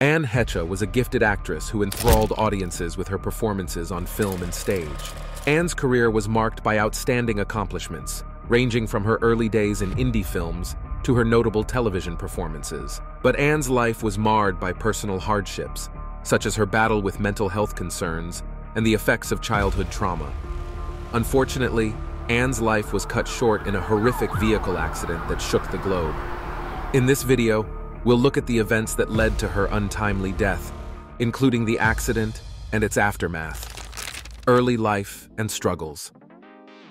Anne Heche was a gifted actress who enthralled audiences with her performances on film and stage. Anne's career was marked by outstanding accomplishments, ranging from her early days in indie films to her notable television performances. But Anne's life was marred by personal hardships, such as her battle with mental health concerns and the effects of childhood trauma. Unfortunately, Anne's life was cut short in a horrific vehicle accident that shook the globe. In this video, we'll look at the events that led to her untimely death, including the accident and its aftermath, early life and struggles.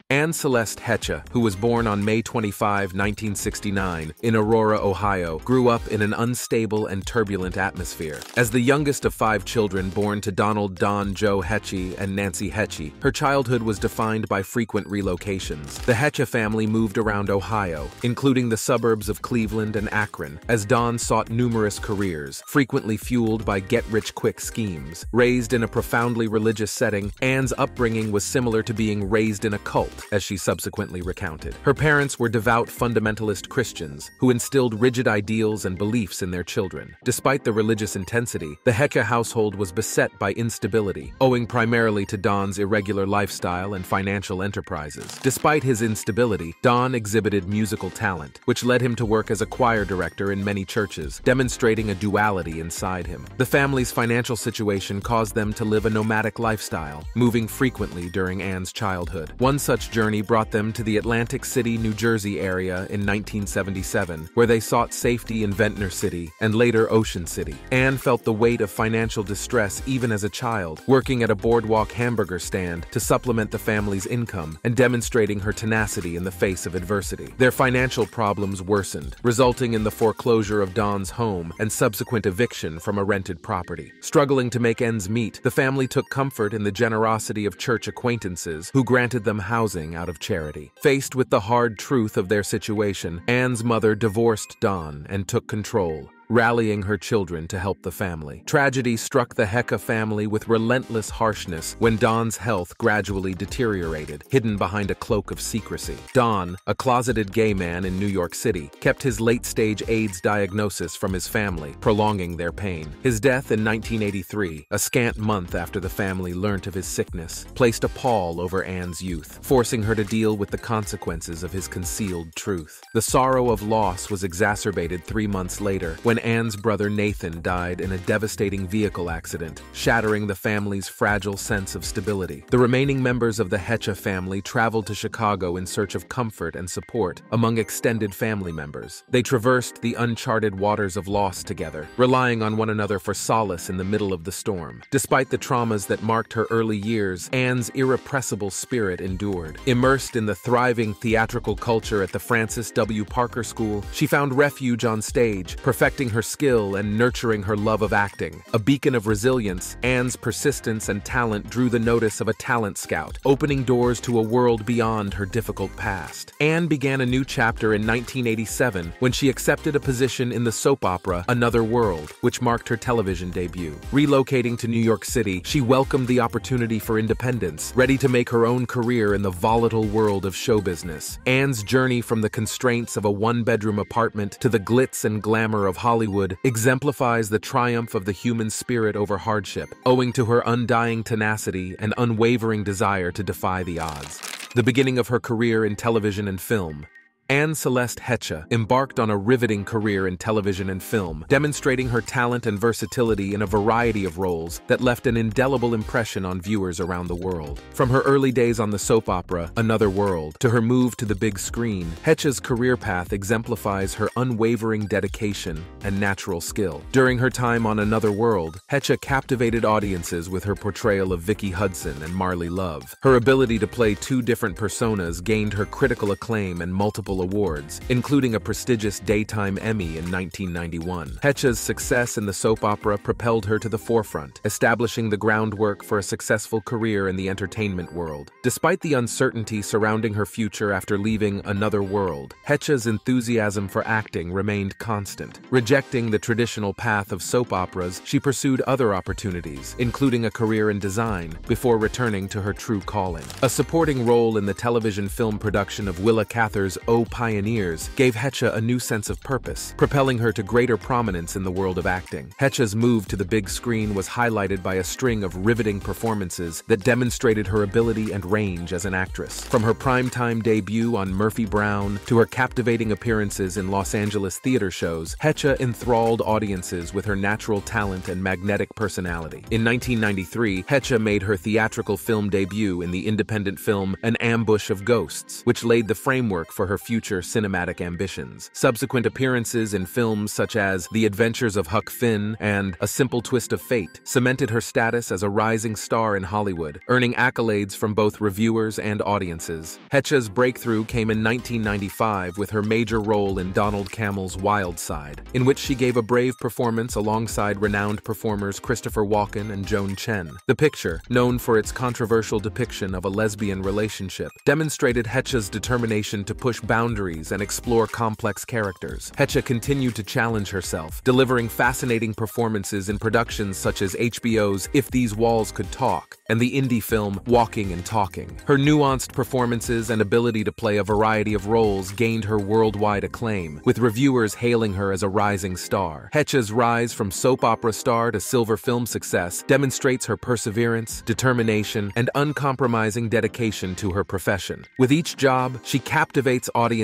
Anne Celeste Heche, who was born on May 25, 1969, in Aurora, Ohio, grew up in an unstable and turbulent atmosphere. As the youngest of five children born to Donald Don Joe Heche and Nancy Heche, her childhood was defined by frequent relocations. The Heche family moved around Ohio, including the suburbs of Cleveland and Akron, as Don sought numerous careers, frequently fueled by get-rich-quick schemes. Raised in a profoundly religious setting, Anne's upbringing was similar to being raised in a cult, as she subsequently recounted. Her parents were devout fundamentalist Christians who instilled rigid ideals and beliefs in their children. Despite the religious intensity, the Heche household was beset by instability, owing primarily to Don's irregular lifestyle and financial enterprises. Despite his instability, Don exhibited musical talent, which led him to work as a choir director in many churches, demonstrating a duality inside him. The family's financial situation caused them to live a nomadic lifestyle, moving frequently during Anne's childhood. One such journey brought them to the Atlantic City, New Jersey area in 1977, where they sought safety in Ventnor City and later Ocean City. Anne felt the weight of financial distress even as a child, working at a boardwalk hamburger stand to supplement the family's income and demonstrating her tenacity in the face of adversity. Their financial problems worsened, resulting in the foreclosure of Don's home and subsequent eviction from a rented property. Struggling to make ends meet, the family took comfort in the generosity of church acquaintances who granted them housing out of charity. Faced with the hard truth of their situation, Anne's mother divorced Don and took control, rallying her children to help the family. Tragedy struck the Heche family with relentless harshness when Don's health gradually deteriorated, hidden behind a cloak of secrecy. Don, a closeted gay man in New York City, kept his late-stage AIDS diagnosis from his family, prolonging their pain. His death in 1983, a scant month after the family learnt of his sickness, placed a pall over Anne's youth, forcing her to deal with the consequences of his concealed truth. The sorrow of loss was exacerbated three months later when when Anne's brother Nathan died in a devastating vehicle accident, shattering the family's fragile sense of stability. The remaining members of the Heche family traveled to Chicago in search of comfort and support among extended family members. They traversed the uncharted waters of loss together, relying on one another for solace in the middle of the storm. Despite the traumas that marked her early years, Anne's irrepressible spirit endured. Immersed in the thriving theatrical culture at the Francis W. Parker School, she found refuge on stage, perfecting her skill and nurturing her love of acting. A beacon of resilience, Anne's persistence and talent drew the notice of a talent scout, opening doors to a world beyond her difficult past. Anne began a new chapter in 1987 when she accepted a position in the soap opera Another World, which marked her television debut. Relocating to New York City, she welcomed the opportunity for independence, ready to make her own career in the volatile world of show business. Anne's journey from the constraints of a one-bedroom apartment to the glitz and glamour of Hollywood Hollywood exemplifies the triumph of the human spirit over hardship, owing to her undying tenacity and unwavering desire to defy the odds. The beginning of her career in television and film, Anne Celeste Heche embarked on a riveting career in television and film, demonstrating her talent and versatility in a variety of roles that left an indelible impression on viewers around the world. From her early days on the soap opera Another World to her move to the big screen, Heche's career path exemplifies her unwavering dedication and natural skill. During her time on Another World, Heche captivated audiences with her portrayal of Vicky Hudson and Marley Love. Her ability to play two different personas gained her critical acclaim and multiple awards, including a prestigious Daytime Emmy in 1991. Heche's success in the soap opera propelled her to the forefront, establishing the groundwork for a successful career in the entertainment world. Despite the uncertainty surrounding her future after leaving Another World, Heche's enthusiasm for acting remained constant. Rejecting the traditional path of soap operas, she pursued other opportunities, including a career in design, before returning to her true calling. A supporting role in the television film production of Willa Cather's Oh pioneers gave Hecha a new sense of purpose, propelling her to greater prominence in the world of acting. Hecha's move to the big screen was highlighted by a string of riveting performances that demonstrated her ability and range as an actress. From her primetime debut on Murphy Brown to her captivating appearances in Los Angeles theater shows, Hecha enthralled audiences with her natural talent and magnetic personality. In 1993, Hecha made her theatrical film debut in the independent film An Ambush of Ghosts, which laid the framework for her future cinematic ambitions. Subsequent appearances in films such as The Adventures of Huck Finn and A Simple Twist of Fate cemented her status as a rising star in Hollywood, earning accolades from both reviewers and audiences. Hecha's breakthrough came in 1995 with her major role in Donald Cammell's Wild Side, in which she gave a brave performance alongside renowned performers Christopher Walken and Joan Chen. The picture, known for its controversial depiction of a lesbian relationship, demonstrated Hecha's determination to push boundaries and explore complex characters. Hecha continued to challenge herself, delivering fascinating performances in productions such as HBO's If These Walls Could Talk and the indie film Walking and Talking. Her nuanced performances and ability to play a variety of roles gained her worldwide acclaim, with reviewers hailing her as a rising star. Hecha's rise from soap opera star to silver film success demonstrates her perseverance, determination, and uncompromising dedication to her profession. With each job, she captivates audiences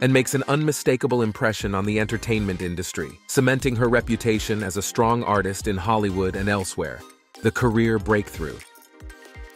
and makes an unmistakable impression on the entertainment industry, cementing her reputation as a strong artist in Hollywood and elsewhere. The career breakthrough.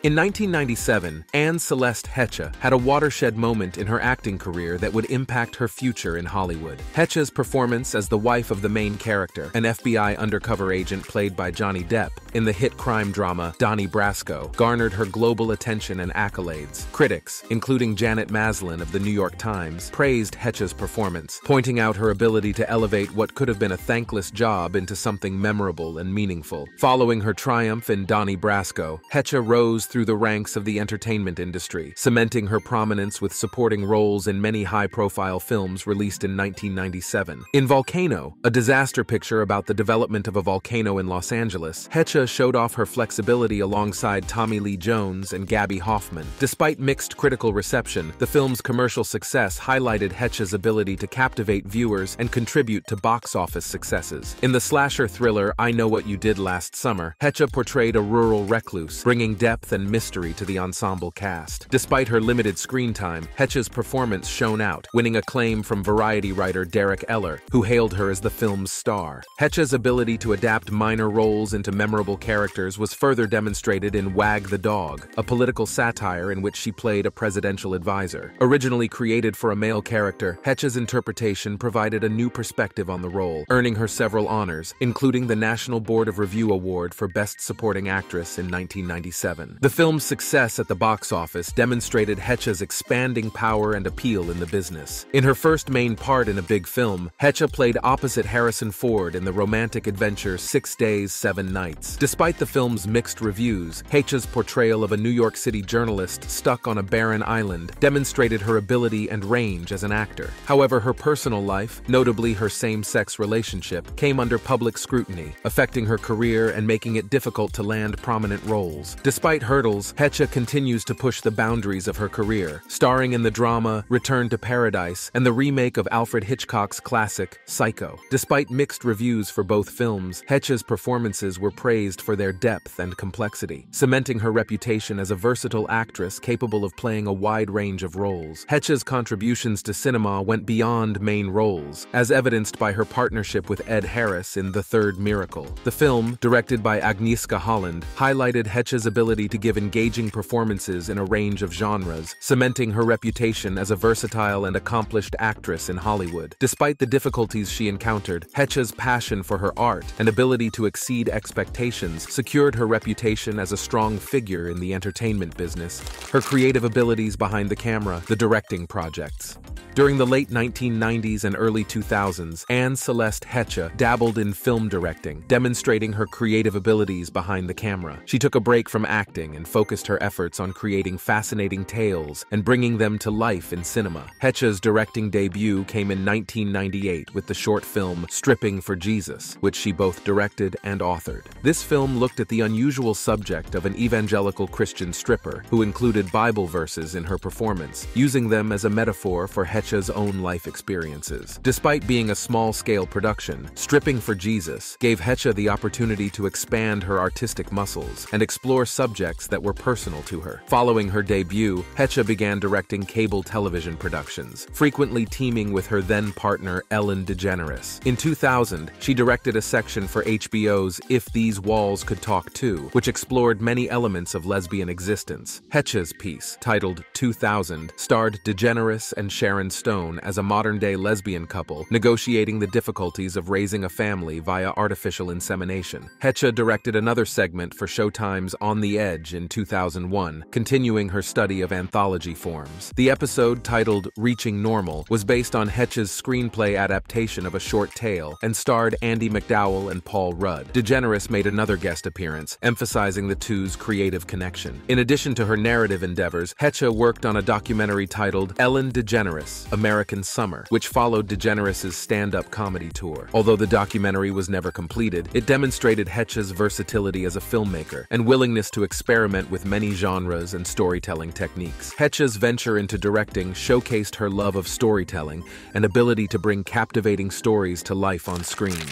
In 1997, Anne Celeste Hecha had a watershed moment in her acting career that would impact her future in Hollywood. Hecha's performance as the wife of the main character, an FBI undercover agent played by Johnny Depp, in the hit crime drama Donnie Brasco, garnered her global attention and accolades. Critics, including Janet Maslin of the New York Times, praised Hecha's performance, pointing out her ability to elevate what could have been a thankless job into something memorable and meaningful. Following her triumph in Donnie Brasco, Hecha rose through the ranks of the entertainment industry, cementing her prominence with supporting roles in many high-profile films released in 1997. In Volcano, a disaster picture about the development of a volcano in Los Angeles, Hecha showed off her flexibility alongside Tommy Lee Jones and Gaby Hoffmann. Despite mixed critical reception, the film's commercial success highlighted Hecha's ability to captivate viewers and contribute to box office successes. In the slasher thriller I Know What You Did Last Summer, Hecha portrayed a rural recluse, bringing depth and mystery to the ensemble cast. Despite her limited screen time, Hecha's performance shone out, winning acclaim from variety writer Derek Elley, who hailed her as the film's star. Hecha's ability to adapt minor roles into memorable characters was further demonstrated in Wag the Dog, a political satire in which she played a presidential advisor. Originally created for a male character, Hecha's interpretation provided a new perspective on the role, earning her several honors, including the National Board of Review Award for Best Supporting Actress in 1997. The film's success at the box office demonstrated Hecha's expanding power and appeal in the business. In her first main part in a big film, Hecha played opposite Harrison Ford in the romantic adventure Six Days, Seven Nights. Despite the film's mixed reviews, Hecha's portrayal of a New York City journalist stuck on a barren island demonstrated her ability and range as an actor. However, her personal life, notably her same-sex relationship, came under public scrutiny, affecting her career and making it difficult to land prominent roles. Despite hurdles, Hecha continues to push the boundaries of her career, starring in the drama Return to Paradise and the remake of Alfred Hitchcock's classic Psycho. Despite mixed reviews for both films, Hecha's performances were praised for their depth and complexity, cementing her reputation as a versatile actress capable of playing a wide range of roles. Hecha's contributions to cinema went beyond main roles, as evidenced by her partnership with Ed Harris in The Third Miracle. The film, directed by Agnieszka Holland, highlighted Hecha's ability to give engaging performances in a range of genres, cementing her reputation as a versatile and accomplished actress in Hollywood. Despite the difficulties she encountered, Hecha's passion for her art and ability to exceed expectations secured her reputation as a strong figure in the entertainment business. Her creative abilities behind the camera, the directing projects. During the late 1990s and early 2000s, Anne Celeste Hecha dabbled in film directing, demonstrating her creative abilities behind the camera. She took a break from acting and focused her efforts on creating fascinating tales and bringing them to life in cinema. Hecha's directing debut came in 1998 with the short film Stripping for Jesus, which she both directed and authored. This film looked at the unusual subject of an evangelical Christian stripper who included Bible verses in her performance, using them as a metaphor for Hecha's own life experiences. Despite being a small-scale production, Stripping for Jesus gave Hetcha the opportunity to expand her artistic muscles and explore subjects that were personal to her. Following her debut, Hetcha began directing cable television productions, frequently teaming with her then-partner Ellen DeGeneres. In 2000, she directed a section for HBO's If These Walls Could Talk Too, which explored many elements of lesbian existence. Hetcha's piece, titled 2000, starred DeGeneres and Sharon Stone as a modern-day lesbian couple negotiating the difficulties of raising a family via artificial insemination. Hetcha directed another segment for Showtime's On the Edge in 2001, continuing her study of anthology forms. The episode, titled Reaching Normal, was based on Hetch's screenplay adaptation of a short tale and starred Andie MacDowell and Paul Rudd. DeGeneres made another guest appearance, emphasizing the two's creative connection. In addition to her narrative endeavors, Hetcha worked on a documentary titled Ellen DeGeneres, American Summer, which followed DeGeneres' stand-up comedy tour. Although the documentary was never completed, it demonstrated Hetcha's versatility as a filmmaker and willingness to experiment with many genres and storytelling techniques. Hetcha's venture into directing showcased her love of storytelling and ability to bring captivating stories to life on screen,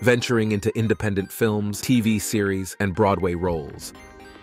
venturing into independent films, TV series, and Broadway roles.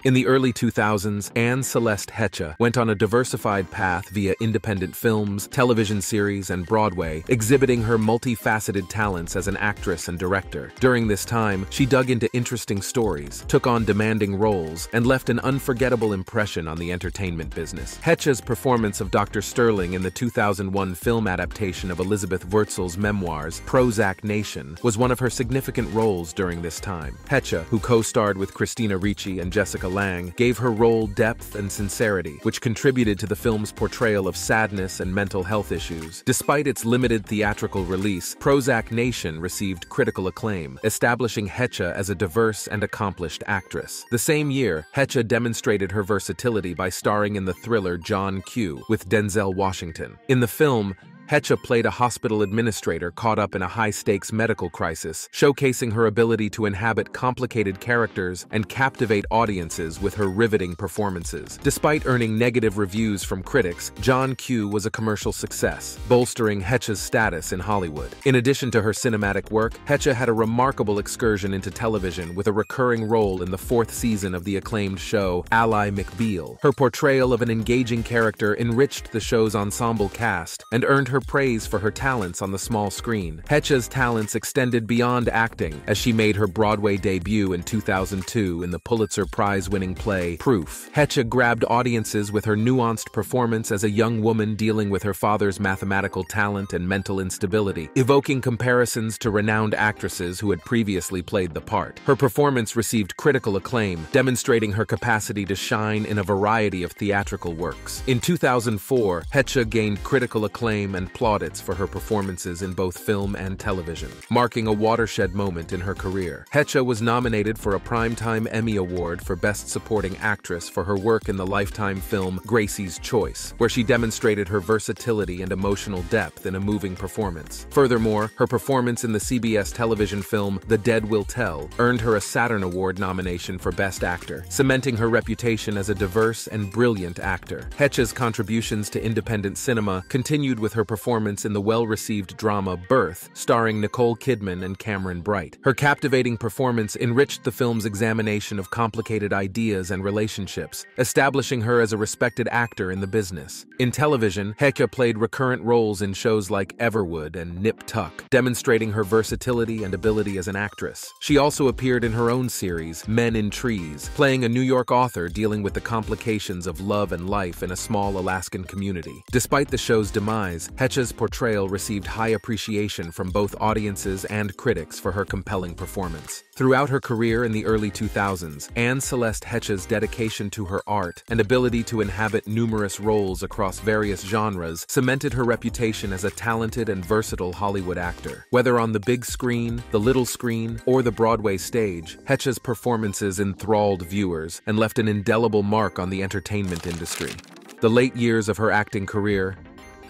In the early 2000s, Anne Celeste Hetcha went on a diversified path via independent films, television series, and Broadway, exhibiting her multifaceted talents as an actress and director. During this time, she dug into interesting stories, took on demanding roles, and left an unforgettable impression on the entertainment business. Hetcha's performance of Dr. Sterling in the 2001 film adaptation of Elizabeth Wurtzel's memoirs, Prozac Nation, was one of her significant roles during this time. Hetcha, who co-starred with Christina Ricci and Jessica Lange gave her role depth and sincerity, which contributed to the film's portrayal of sadness and mental health issues. Despite its limited theatrical release, Prozac Nation received critical acclaim, establishing Hetcha as a diverse and accomplished actress. The same year, Hetcha demonstrated her versatility by starring in the thriller John Q with Denzel Washington. In the film, Hetcha played a hospital administrator caught up in a high-stakes medical crisis, showcasing her ability to inhabit complicated characters and captivate audiences with her riveting performances. Despite earning negative reviews from critics, John Q was a commercial success, bolstering Hetcha's status in Hollywood. In addition to her cinematic work, Hetcha had a remarkable excursion into television with a recurring role in the fourth season of the acclaimed show Ally McBeal. Her portrayal of an engaging character enriched the show's ensemble cast and earned her praise for her talents on the small screen. Hetcha's talents extended beyond acting as she made her Broadway debut in 2002 in the Pulitzer Prize-winning play Proof. Hetcha grabbed audiences with her nuanced performance as a young woman dealing with her father's mathematical talent and mental instability, evoking comparisons to renowned actresses who had previously played the part. Her performance received critical acclaim, demonstrating her capacity to shine in a variety of theatrical works. In 2004, Hetcha gained critical acclaim and and plaudits for her performances in both film and television, marking a watershed moment in her career. Hetcha was nominated for a Primetime Emmy Award for Best Supporting Actress for her work in the Lifetime film Gracie's Choice, where she demonstrated her versatility and emotional depth in a moving performance. Furthermore, her performance in the CBS television film The Dead Will Tell earned her a Saturn Award nomination for Best Actor, cementing her reputation as a diverse and brilliant actor. Hetcha's contributions to independent cinema continued with her performance in the well-received drama Birth, starring Nicole Kidman and Cameron Bright. Her captivating performance enriched the film's examination of complicated ideas and relationships, establishing her as a respected actor in the business. In television, Hetcha played recurrent roles in shows like Everwood and Nip Tuck, demonstrating her versatility and ability as an actress. She also appeared in her own series, Men in Trees, playing a New York author dealing with the complications of love and life in a small Alaskan community. Despite the show's demise, Hetcha's portrayal received high appreciation from both audiences and critics for her compelling performance. Throughout her career in the early 2000s, Anne Celeste Hetcha's dedication to her art and ability to inhabit numerous roles across various genres cemented her reputation as a talented and versatile Hollywood actor. Whether on the big screen, the little screen, or the Broadway stage, Hetcha's performances enthralled viewers and left an indelible mark on the entertainment industry. The late years of her acting career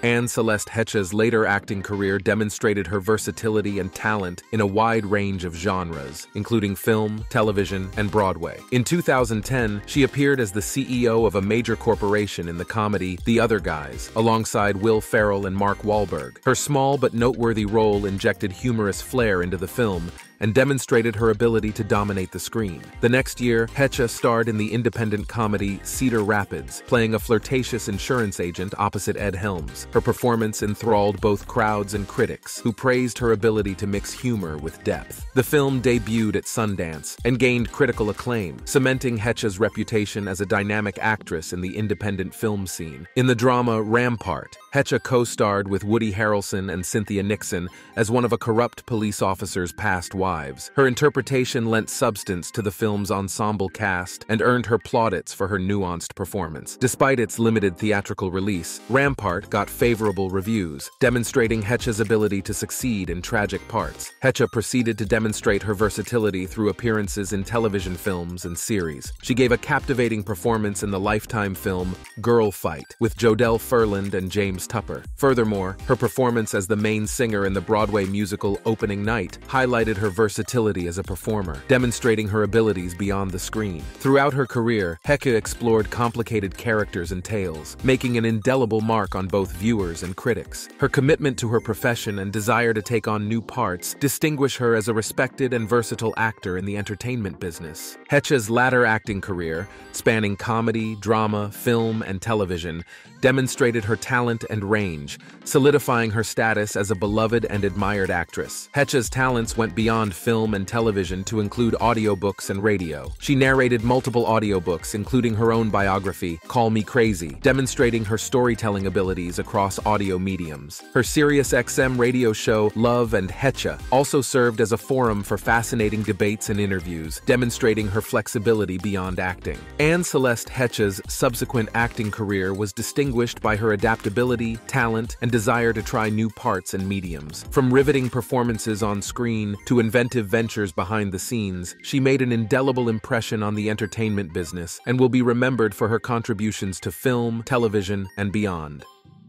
Anne Celeste Heche's later acting career demonstrated her versatility and talent in a wide range of genres, including film, television, and Broadway. In 2010, she appeared as the CEO of a major corporation in the comedy The Other Guys, alongside Will Ferrell and Mark Wahlberg. Her small but noteworthy role injected humorous flair into the film, and demonstrated her ability to dominate the screen. The next year, Heche starred in the independent comedy Cedar Rapids, playing a flirtatious insurance agent opposite Ed Helms. Her performance enthralled both crowds and critics, who praised her ability to mix humor with depth. The film debuted at Sundance and gained critical acclaim, cementing Heche's reputation as a dynamic actress in the independent film scene. In the drama Rampart, Heche co-starred with Woody Harrelson and Cynthia Nixon as one of a corrupt police officer's past wives. Her interpretation lent substance to the film's ensemble cast and earned her plaudits for her nuanced performance. Despite its limited theatrical release, Rampart got favorable reviews, demonstrating Heche's ability to succeed in tragic parts. Heche proceeded to demonstrate her versatility through appearances in television films and series. She gave a captivating performance in the Lifetime film Girl Fight with Jodelle Ferland and James Tupper. Furthermore, her performance as the main singer in the Broadway musical Opening Night highlighted her versatility as a performer, demonstrating her abilities beyond the screen. Throughout her career, Heche explored complicated characters and tales, making an indelible mark on both viewers and critics. Her commitment to her profession and desire to take on new parts distinguish her as a respected and versatile actor in the entertainment business. Heche's latter acting career, spanning comedy, drama, film, and television, demonstrated her talent and range, solidifying her status as a beloved and admired actress. Heche's talents went beyond film and television to include audiobooks and radio. She narrated multiple audiobooks, including her own biography, Call Me Crazy, demonstrating her storytelling abilities across audio mediums. Her SiriusXM radio show, Love and Heche, also served as a forum for fascinating debates and interviews, demonstrating her flexibility beyond acting. Anne Celeste Heche's subsequent acting career was distinguished by her adaptability, talent, and desire to try new parts and mediums. From riveting performances on screen to inventive ventures behind the scenes, she made an indelible impression on the entertainment business and will be remembered for her contributions to film, television, and beyond.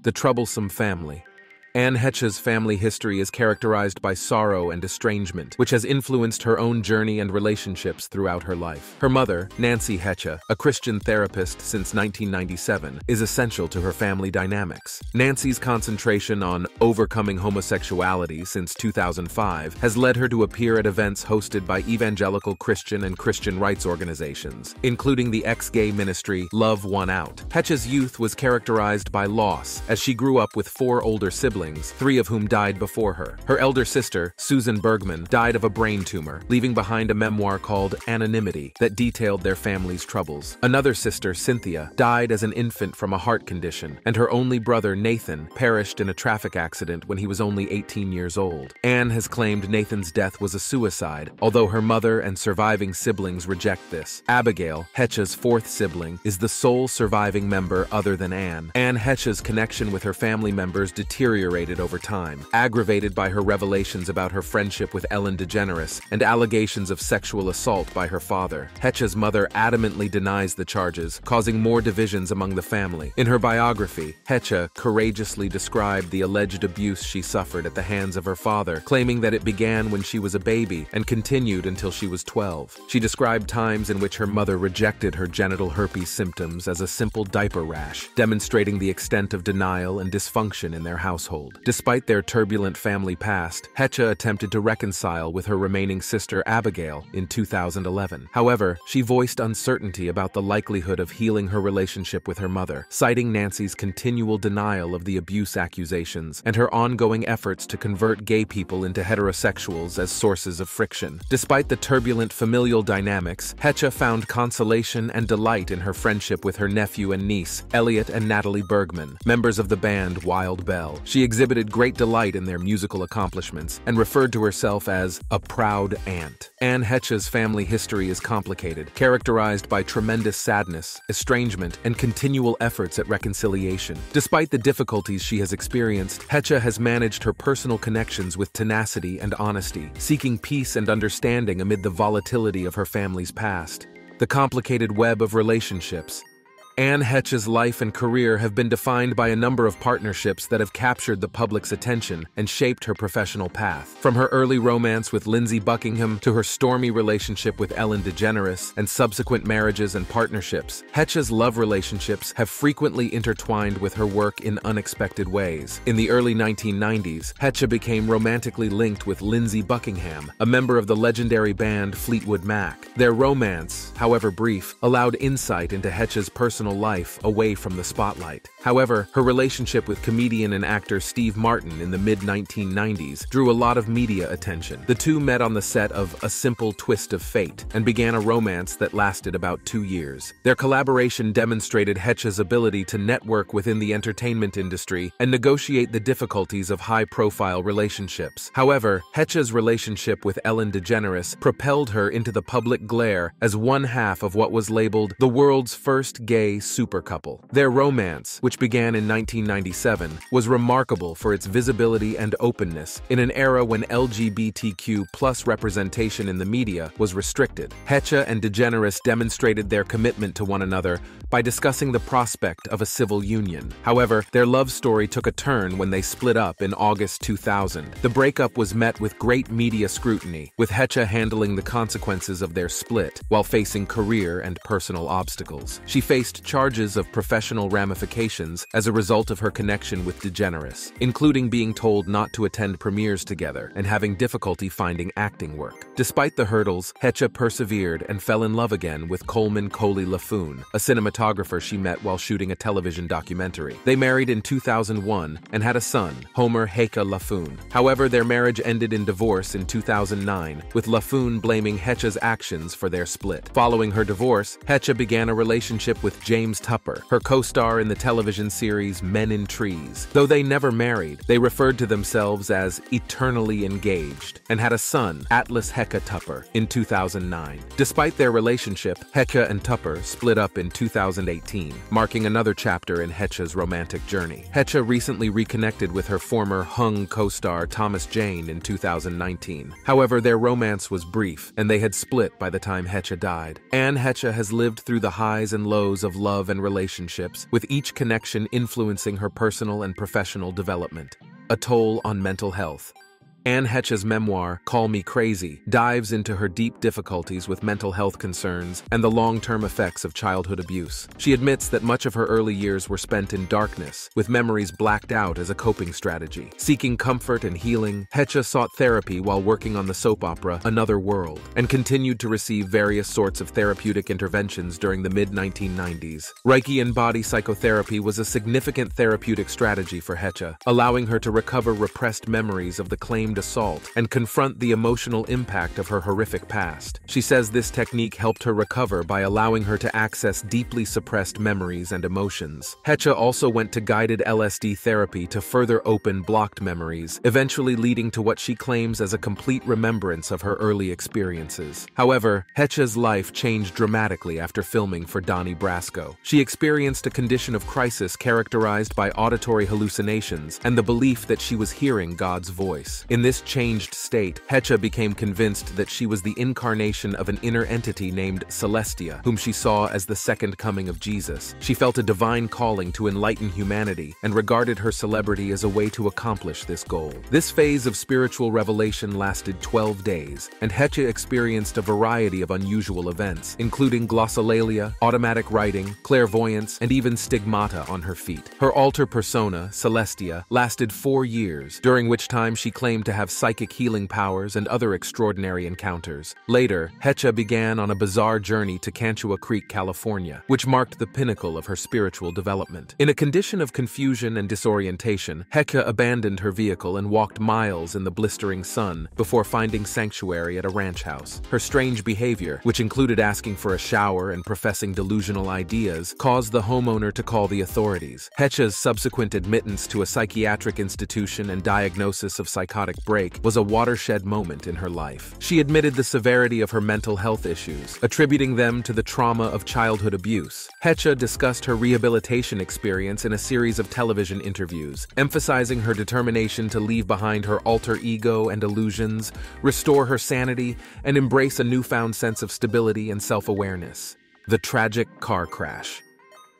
The Troublesome Family Anne Heche's family history is characterized by sorrow and estrangement, which has influenced her own journey and relationships throughout her life. Her mother, Nancy Heche, a Christian therapist since 1997, is essential to her family dynamics. Nancy's concentration on overcoming homosexuality since 2005 has led her to appear at events hosted by evangelical Christian and Christian rights organizations, including the ex-gay ministry Love Won Out. Heche's youth was characterized by loss, as she grew up with four older siblings siblings, three of whom died before her. Her elder sister, Susan Bergman, died of a brain tumor, leaving behind a memoir called Anonymity that detailed their family's troubles. Another sister, Cynthia, died as an infant from a heart condition, and her only brother, Nathan, perished in a traffic accident when he was only 18 years old. Anne has claimed Nathan's death was a suicide, although her mother and surviving siblings reject this. Abigail, Heche's fourth sibling, is the sole surviving member other than Anne. Anne Heche's connection with her family members deteriorated deteriorated over time, aggravated by her revelations about her friendship with Ellen DeGeneres and allegations of sexual assault by her father. Heche's mother adamantly denies the charges, causing more divisions among the family. In her biography, Heche courageously described the alleged abuse she suffered at the hands of her father, claiming that it began when she was a baby and continued until she was 12. She described times in which her mother rejected her genital herpes symptoms as a simple diaper rash, demonstrating the extent of denial and dysfunction in their household Despite their turbulent family past, Heche attempted to reconcile with her remaining sister Abigail in 2011. However, she voiced uncertainty about the likelihood of healing her relationship with her mother, citing Nancy's continual denial of the abuse accusations and her ongoing efforts to convert gay people into heterosexuals as sources of friction. Despite the turbulent familial dynamics, Heche found consolation and delight in her friendship with her nephew and niece, Elliot and Natalie Bergman, members of the band Wild Belle. She exhibited great delight in their musical accomplishments and referred to herself as a proud aunt. Anne Heche's family history is complicated, characterized by tremendous sadness, estrangement, and continual efforts at reconciliation. Despite the difficulties she has experienced, Heche has managed her personal connections with tenacity and honesty, seeking peace and understanding amid the volatility of her family's past. The complicated web of relationships, Anne Hetch's life and career have been defined by a number of partnerships that have captured the public's attention and shaped her professional path. From her early romance with Lindsey Buckingham to her stormy relationship with Ellen DeGeneres and subsequent marriages and partnerships, Hetch's love relationships have frequently intertwined with her work in unexpected ways. In the early 1990s, Heche became romantically linked with Lindsey Buckingham, a member of the legendary band Fleetwood Mac. Their romance, however brief, allowed insight into Heche's personal personal life away from the spotlight. However, her relationship with comedian and actor Steve Martin in the mid-1990s drew a lot of media attention. The two met on the set of A Simple Twist of Fate and began a romance that lasted about two years. Their collaboration demonstrated Heche's ability to network within the entertainment industry and negotiate the difficulties of high-profile relationships. However, Heche's relationship with Ellen DeGeneres propelled her into the public glare as one half of what was labeled the world's first gay super couple. Their romance, which began in 1997, was remarkable for its visibility and openness in an era when LGBTQ plus representation in the media was restricted. Heche and DeGeneres demonstrated their commitment to one another by discussing the prospect of a civil union. However, their love story took a turn when they split up in August 2000. The breakup was met with great media scrutiny, with Heche handling the consequences of their split while facing career and personal obstacles. She faced charges of professional ramifications as a result of her connection with DeGeneres, including being told not to attend premieres together and having difficulty finding acting work. Despite the hurdles, Heche persevered and fell in love again with Coleman Coley Laffoon, a cinematographer she met while shooting a television documentary. They married in 2001 and had a son, Homer Heike Laffoon. However, their marriage ended in divorce in 2009, with Laffoon blaming Heche's actions for their split. Following her divorce, Heche began a relationship with James Tupper, her co-star in the television series Men in Trees. Though they never married, they referred to themselves as eternally engaged and had a son, Atlas Heche Tupper, in 2009. Despite their relationship, Heche and Tupper split up in 2018, marking another chapter in Heche's romantic journey. Heche recently reconnected with her former Hung co-star Thomas Jane in 2019. However, their romance was brief, and they had split by the time Heche died. Anne Heche has lived through the highs and lows of love and relationships, with each connection influencing her personal and professional development. A toll on mental health. Anne Heche's memoir, Call Me Crazy, dives into her deep difficulties with mental health concerns and the long-term effects of childhood abuse. She admits that much of her early years were spent in darkness, with memories blacked out as a coping strategy. Seeking comfort and healing, Hetcha sought therapy while working on the soap opera Another World, and continued to receive various sorts of therapeutic interventions during the mid-1990s. Reichian body psychotherapy was a significant therapeutic strategy for Hetcha, allowing her to recover repressed memories of the claimed assault and confront the emotional impact of her horrific past. She says this technique helped her recover by allowing her to access deeply suppressed memories and emotions. Heche also went to guided LSD therapy to further open blocked memories, eventually leading to what she claims as a complete remembrance of her early experiences. However, Heche's life changed dramatically after filming for Donnie Brasco. She experienced a condition of crisis characterized by auditory hallucinations and the belief that she was hearing God's voice. In this changed state, Heche became convinced that she was the incarnation of an inner entity named Celestia, whom she saw as the second coming of Jesus. She felt a divine calling to enlighten humanity and regarded her celebrity as a way to accomplish this goal. This phase of spiritual revelation lasted 12 days, and Heche experienced a variety of unusual events, including glossolalia, automatic writing, clairvoyance, and even stigmata on her feet. Her alter persona, Celestia, lasted four years, during which time she claimed to have psychic healing powers and other extraordinary encounters. Later, Heche began on a bizarre journey to Cantua Creek, California, which marked the pinnacle of her spiritual development. In a condition of confusion and disorientation, Heche abandoned her vehicle and walked miles in the blistering sun before finding sanctuary at a ranch house. Her strange behavior, which included asking for a shower and professing delusional ideas, caused the homeowner to call the authorities. Heche's subsequent admittance to a psychiatric institution and diagnosis of psychotic break was a watershed moment in her life. She admitted the severity of her mental health issues, attributing them to the trauma of childhood abuse. Heche discussed her rehabilitation experience in a series of television interviews, emphasizing her determination to leave behind her alter ego and illusions, restore her sanity, and embrace a newfound sense of stability and self-awareness. The tragic car crash.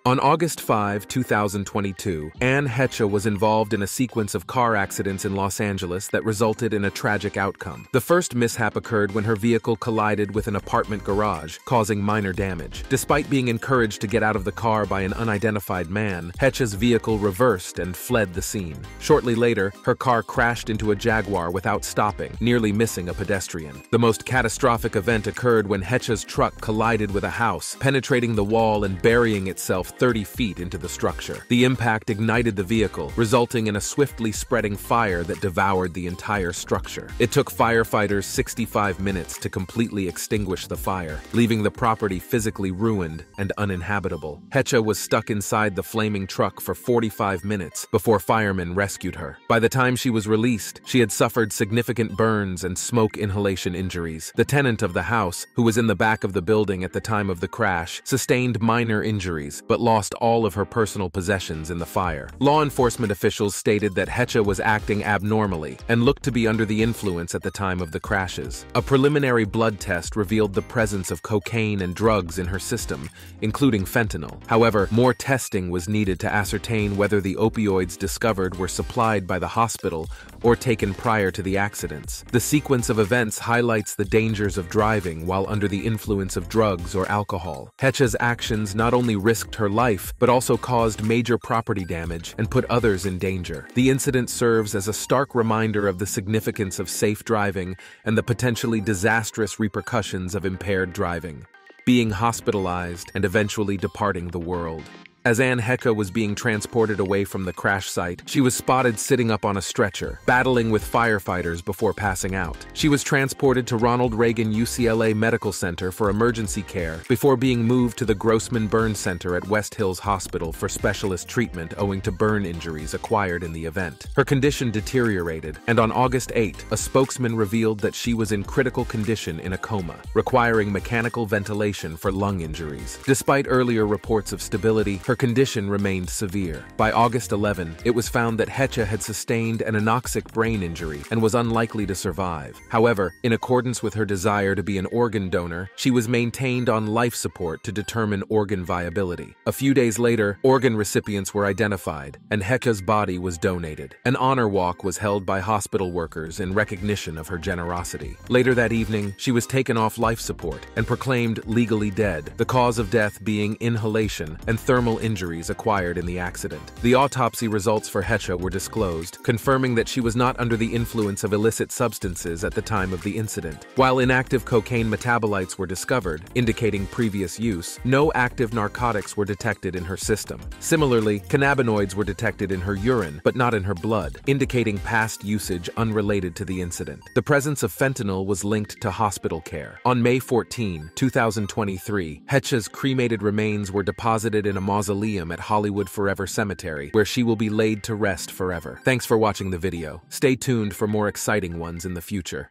On August 5, 2022, Anne Heche was involved in a sequence of car accidents in Los Angeles that resulted in a tragic outcome. The first mishap occurred when her vehicle collided with an apartment garage, causing minor damage. Despite being encouraged to get out of the car by an unidentified man, Heche's vehicle reversed and fled the scene. Shortly later, her car crashed into a Jaguar without stopping, nearly missing a pedestrian. The most catastrophic event occurred when Heche's truck collided with a house, penetrating the wall and burying itself 30 feet into the structure. The impact ignited the vehicle, resulting in a swiftly spreading fire that devoured the entire structure. It took firefighters 65 minutes to completely extinguish the fire, leaving the property physically ruined and uninhabitable. Hecha was stuck inside the flaming truck for 45 minutes before firemen rescued her. By the time she was released, she had suffered significant burns and smoke inhalation injuries. The tenant of the house, who was in the back of the building at the time of the crash, sustained minor injuries, but lost all of her personal possessions in the fire. Law enforcement officials stated that Heche was acting abnormally and looked to be under the influence at the time of the crashes. A preliminary blood test revealed the presence of cocaine and drugs in her system, including fentanyl. However, more testing was needed to ascertain whether the opioids discovered were supplied by the hospital or taken prior to the accidents. The sequence of events highlights the dangers of driving while under the influence of drugs or alcohol. Heche's actions not only risked her life, but also caused major property damage and put others in danger. The incident serves as a stark reminder of the significance of safe driving and the potentially disastrous repercussions of impaired driving, being hospitalized and eventually departing the world. As Anne Heche was being transported away from the crash site, she was spotted sitting up on a stretcher, battling with firefighters before passing out. She was transported to Ronald Reagan UCLA Medical Center for emergency care before being moved to the Grossman Burn Center at West Hills Hospital for specialist treatment owing to burn injuries acquired in the event. Her condition deteriorated, and on August 8, a spokesman revealed that she was in critical condition in a coma, requiring mechanical ventilation for lung injuries. Despite earlier reports of stability, her her condition remained severe. By August 11, it was found that Heche had sustained an anoxic brain injury and was unlikely to survive. However, in accordance with her desire to be an organ donor, she was maintained on life support to determine organ viability. A few days later, organ recipients were identified, and Heche's body was donated. An honor walk was held by hospital workers in recognition of her generosity. Later that evening, she was taken off life support and proclaimed legally dead, the cause of death being inhalation and thermal injuries acquired in the accident. The autopsy results for Heche were disclosed, confirming that she was not under the influence of illicit substances at the time of the incident. While inactive cocaine metabolites were discovered, indicating previous use, no active narcotics were detected in her system. Similarly, cannabinoids were detected in her urine, but not in her blood, indicating past usage unrelated to the incident. The presence of fentanyl was linked to hospital care. On May 14, 2023, Heche's cremated remains were deposited in a mausoleum mausoleum at Hollywood Forever Cemetery, where she will be laid to rest forever. Thanks for watching the video. Stay tuned for more exciting ones in the future.